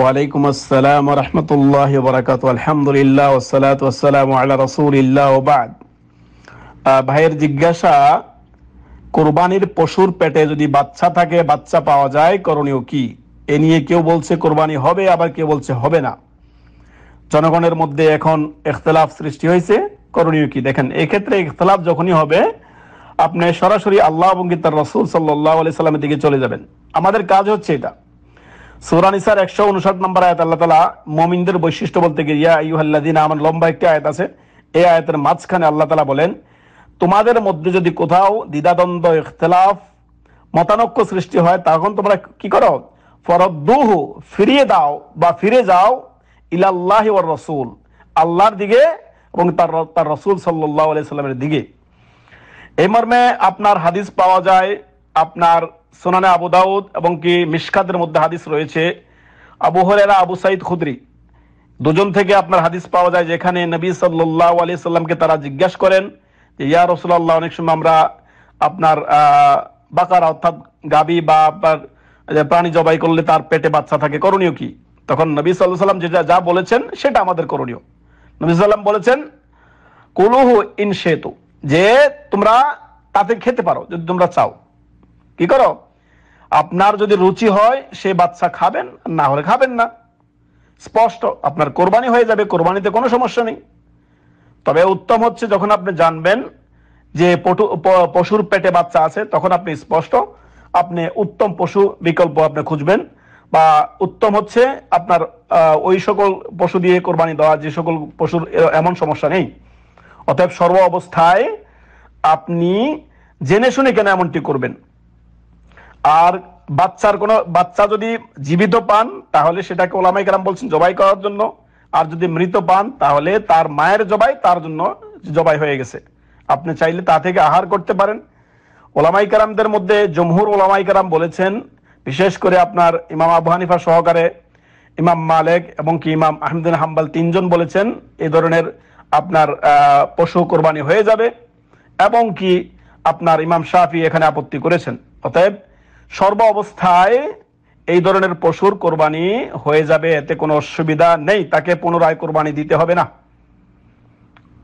ওয়ালাইকুম আসসালাম রহমতুল্লাহ বরাকাত আলহামদুলিল্লাহ ওসালাত ওসালাম আল্লাহ রসুলিল্লাহ ওবাদ ভাইয়ের জিজ্ঞাসা, কোরবানির পশুর পেটে যদি বাচ্চা থাকে, বাচ্চা পাওয়া যায়, করণীয় কি? এ নিয়ে কেউ বলছে কোরবানি হবে, আবার কেউ বলছে হবে না। জনগণের মধ্যে এখন ইখতলাফ সৃষ্টি হয়েছে, করণীয় কি? দেখেন, এক্ষেত্রে ইখতলাফ যখনই হবে, আপনি সরাসরি আল্লাহ এবং তার রসুল সাল্লাহ আলি সাল্লামের দিকে চলে যাবেন। আমাদের কাজ হচ্ছে এটা। সুরানিসার একশো উনষাট নম্বর আয়াত, আল্লাহ তালা মমিনদের বৈশিষ্ট্য বলতে গিয়ে, ইয়া ইউহাল্লাদিন আমার লম্বা একটি আয়াত আছে। এই আয়াতের মাঝখানে আল্লাহ তালা বলেন, তোমাদের মধ্যে যদি কোথাও দ্বিধাদ্বন্দ্ব, ইখতলাফ, মতানক্য সৃষ্টি হয়, তখন তোমরা কি করো? ফরদ্দুহু, ফিরিয়ে দাও বা ফিরে যাও ইলাল্লাহি ওর রসুল, আল্লাহর দিকে এবং তার তার রসুল সাল্লাহ আলাইসাল্লামের দিকে। এই মর্মে আপনার হাদিস পাওয়া যায়, আপনার সোনানে আবু দাউদ এবং কি মিশকাতের মধ্যে হাদিস রয়েছে। আবু হরেরা আবু সাইদ খুদরি দুজন থেকে আপনার হাদিস পাওয়া যায় যেখানে নবী সাল্লাহ আলি সাল্লামকে তারা জিজ্ঞাসা করেন যে, ইয়া রসুল্লাহ অনেক সময় আমরা আপনার বাকার অর্থাৎ গাবি বা আপনার প্রাণী জবাই করলে তার পেটে বাচ্চা থাকে, করণীয় কি? তখন নবী সাল্লাহ সাল্লাম যেটা যা বলেছেন, সেটা আমাদের করণীয়। নবী সাল্লাম বলেছেন, কুলুহু ইন সেতু যে তোমরা তাতে খেতে পারো, যদি তোমরা চাও। কি করো? আপনার যদি রুচি হয়, সে বাচ্চা খাবেন, না হলে খাবেন না। স্পষ্ট, আপনার কোরবানি হয়ে যাবে, কোরবানিতে কোনো সমস্যা নেই। তবে উত্তম হচ্ছে যখন আপনি জানবেন যে পশুর পেটে বাচ্চা আছে, তখন আপনি স্পষ্ট, আপনি উত্তম পশু বিকল্প আপনি খুঁজবেন। বা উত্তম হচ্ছে আপনার ওই সকল পশু দিয়ে কোরবানি দেওয়া, যে সকল পশুর এমন সমস্যা নেই। অতএব সর্ব অবস্থায় আপনি জেনে শুনে কেন এমনটি করবেন? আর বাচ্চার কোনো, বাচ্চা যদি জীবিত পান, তাহলে সেটাকে ওলামাই কালাম বলছেন জবাই করার জন্য। আর যদি মৃত পান, তাহলে তার মায়ের জবাই, তার জন্য জবাই হয়ে গেছে। আপনি চাইলে তা থেকে আহার করতে পারেন। ওলামাই কারামদের মধ্যে জমহুর ওলামাই কারাম বলেছেন, বিশেষ করে আপনার ইমাম আবু হানিফা সহকারে ইমাম মালেক এবং কি ইমাম আহমদিন হাম্বাল তিনজন বলেছেন এই ধরনের আপনার পশু কোরবানি হয়ে যাবে এবং কি আপনার ইমাম শাফি এখানে আপত্তি করেছেন। অতএব সর্ব অবস্থায় এই ধরনের পশুর কোরবানি হয়ে যাবে, এতে কোনো অসুবিধা নেই, তাকে পুনরায় কোরবানি দিতে হবে না।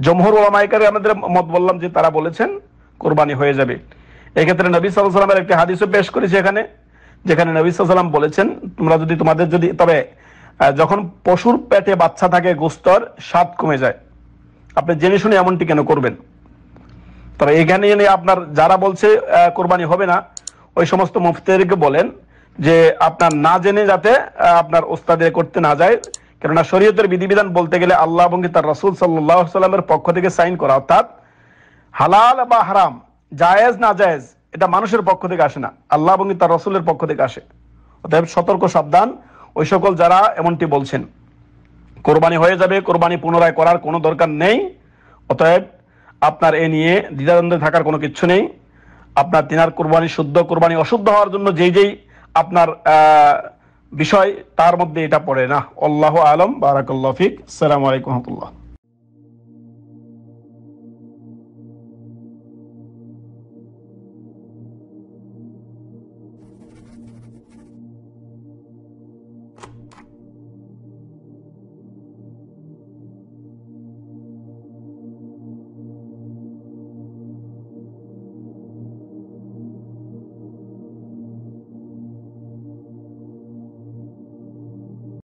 জমহুর ওলামাইকারে আমাদের মত বললাম যে তারা বলেছেন কোরবানি হয়ে যাবে। এক্ষেত্রে নবী সাল্লামের একটি হাদিসও পেশ করেছে এখানে, যেখানে নবী সাল্লাম বলেছেন, তোমরা যদি তোমাদের যদি তবে যখন পশুর পেটে বাচ্চা থাকে, গোস্তর স্বাদ কমে যায়। আপনি জেনে শুনে এমনটি কেন করবেন? তবে এখানে আপনার যারা বলছে কোরবানি হবে না ওই সমস্ত মুফতিদেরকে বলেন যে আপনার না জেনে যাতে আপনার ওস্তাদের করতে না যায়। কেননা শরীয়তের বিধিবিধান বলতে গেলে আল্লাহ এবং তার রসুল সাল্লাহ সাল্লামের পক্ষ থেকে সাইন করা, অর্থাৎ হালাল বা হারাম, জায়েজ না জায়েজ, এটা মানুষের পক্ষ থেকে আসে না। আল্লাহ এবং তার রসুলের পক্ষ থেকে আসে। অতএব সতর্ক সাবধান, ওই সকল যারা এমনটি বলছেন। কোরবানি হয়ে যাবে, কোরবানি পুনরায় করার কোনো দরকার নেই। অতএব আপনার এ নিয়ে দ্বিধাদ্বন্দ্বে থাকার কোনো কিছু নেই। আপনার তিনার কোরবানি, শুদ্ধ কোরবানি, অশুদ্ধ হওয়ার জন্য যেই যেই আপনার বিষয়, তার মধ্যে এটা পড়ে না। আল্লাহ আলম বারাকাল্লাফিক সালাম আলাইকুম রহমতুল্লাহ।